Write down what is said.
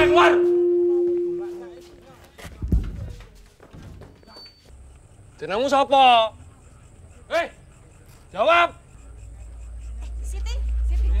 Akbar. Jenengmu sapa? Hei, jawab. Siti, Siti.